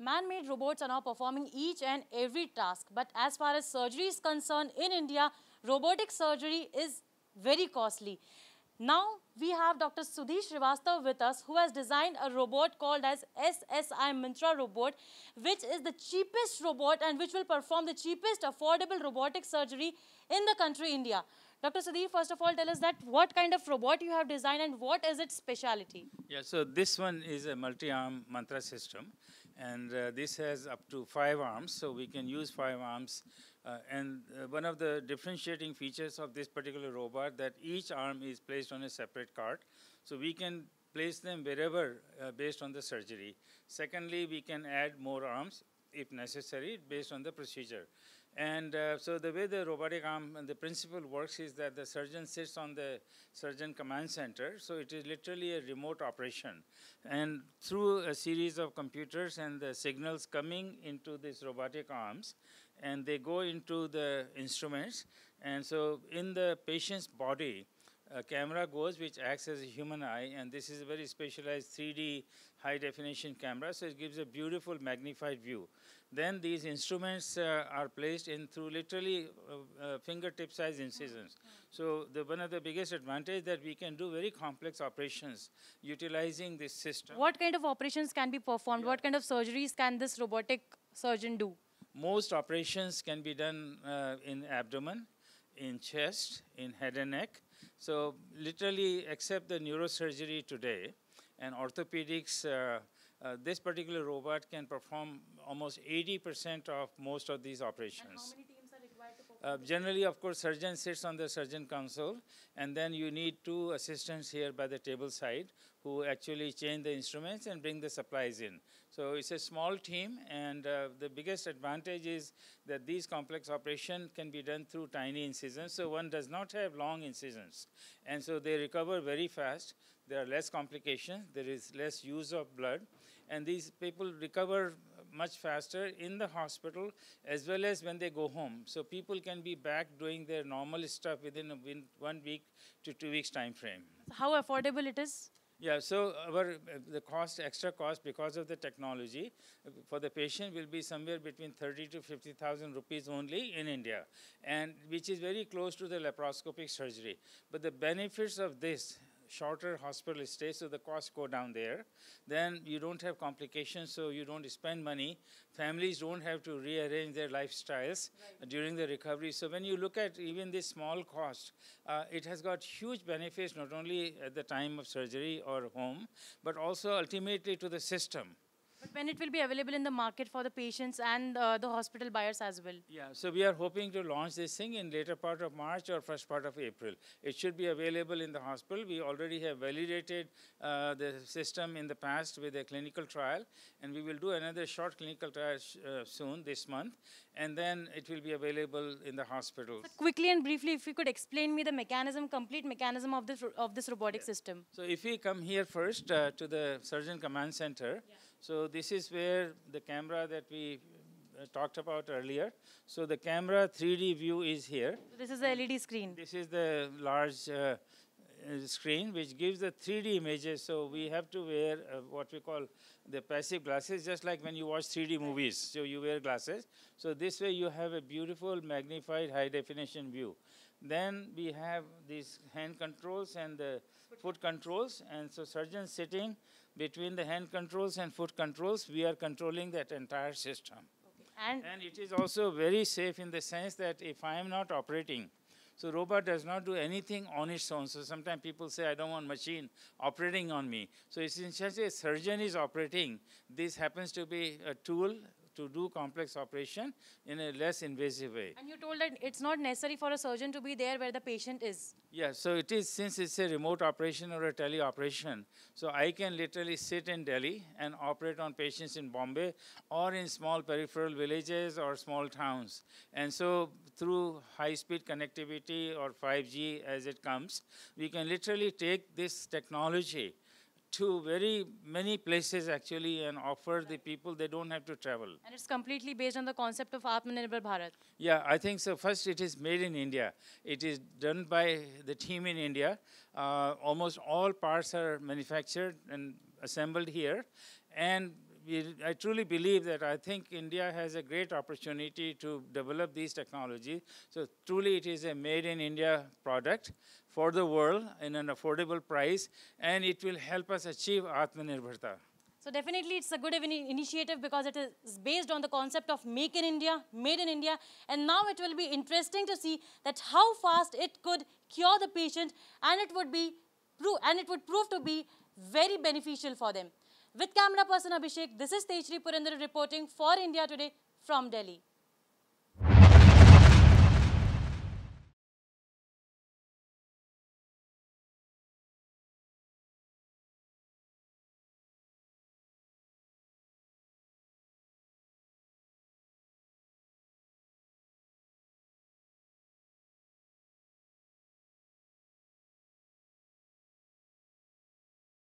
Man-made robots are now performing each and every task. But as far as surgery is concerned, in India, robotic surgery is very costly. Now we have Dr. Sudhir Srivastav with us who has designed a robot called as SSI Mantra robot which is the cheapest robot and which will perform the cheapest affordable robotic surgery in the country India. Dr. Sudhir, first of all, tell us that what kind of robot you have designed and what is its speciality? Yeah, so this one is a multi-arm mantra system and uh, this has up to five arms, so we can use five arms. Uh, and uh, one of the differentiating features of this particular robot that each arm is placed on a separate cart, so we can place them wherever uh, based on the surgery. Secondly, we can add more arms if necessary based on the procedure. And uh, so the way the robotic arm and the principle works is that the surgeon sits on the surgeon command center. So it is literally a remote operation. And through a series of computers and the signals coming into these robotic arms, and they go into the instruments. And so in the patient's body, a camera goes which acts as a human eye and this is a very specialized 3D high definition camera so it gives a beautiful magnified view. Then these instruments uh, are placed in through literally uh, uh, fingertip size incisions. So the, one of the biggest advantage that we can do very complex operations utilizing this system. What kind of operations can be performed? Yeah. What kind of surgeries can this robotic surgeon do? Most operations can be done uh, in abdomen, in chest, in head and neck. So literally except the neurosurgery today and orthopedics uh, uh, this particular robot can perform almost 80% of most of these operations. Uh, generally, of course, surgeon sits on the surgeon console, and then you need two assistants here by the table side who actually change the instruments and bring the supplies in. So it's a small team, and uh, the biggest advantage is that these complex operations can be done through tiny incisions, so one does not have long incisions. And so they recover very fast. There are less complications. There is less use of blood and these people recover much faster in the hospital as well as when they go home. So people can be back doing their normal stuff within, within one week to two weeks time frame. How affordable it is? Yeah, so our the cost, extra cost because of the technology for the patient will be somewhere between 30 to 50,000 rupees only in India, and which is very close to the laparoscopic surgery. But the benefits of this shorter hospital stay, so the costs go down there. Then you don't have complications, so you don't spend money. Families don't have to rearrange their lifestyles right. during the recovery. So when you look at even this small cost, uh, it has got huge benefits not only at the time of surgery or home, but also ultimately to the system. But when it will be available in the market for the patients and uh, the hospital buyers as well? Yeah, so we are hoping to launch this thing in later part of March or first part of April. It should be available in the hospital. We already have validated uh, the system in the past with a clinical trial, and we will do another short clinical trial uh, soon this month, and then it will be available in the hospital. So quickly and briefly, if you could explain me the mechanism, complete mechanism of this of this robotic yeah. system. So if we come here first uh, to the surgeon command center. Yeah so this is where the camera that we uh, talked about earlier. So the camera 3D view is here. This is the LED screen. This is the large uh, uh, screen which gives the 3D images. So we have to wear uh, what we call the passive glasses, just like when you watch 3D movies. So you wear glasses. So this way you have a beautiful magnified high definition view. Then we have these hand controls and the foot controls. And so surgeon sitting between the hand controls and foot controls, we are controlling that entire system. Okay. And, and it is also very safe in the sense that if I am not operating, so robot does not do anything on its own. So sometimes people say, I don't want machine operating on me. So essentially a surgeon is operating. This happens to be a tool to do complex operation in a less invasive way. And you told that it's not necessary for a surgeon to be there where the patient is. Yeah, so it is, since it's a remote operation or a teleoperation, so I can literally sit in Delhi and operate on patients in Bombay or in small peripheral villages or small towns. And so through high-speed connectivity or 5G as it comes, we can literally take this technology to very many places actually and offer the people they don't have to travel. And it's completely based on the concept of Atmanirbhar Bharat. Yeah, I think so. First, it is made in India. It is done by the team in India. Uh, almost all parts are manufactured and assembled here. And I truly believe that I think India has a great opportunity to develop these technologies. So truly it is a made in India product for the world in an affordable price and it will help us achieve Atmanirbharta. So definitely it's a good initiative because it is based on the concept of make in India, made in India. And now it will be interesting to see that how fast it could cure the patient and it would be and it would prove to be very beneficial for them. With camera person Abhishek, this is Tejri Purandar reporting for India Today from Delhi.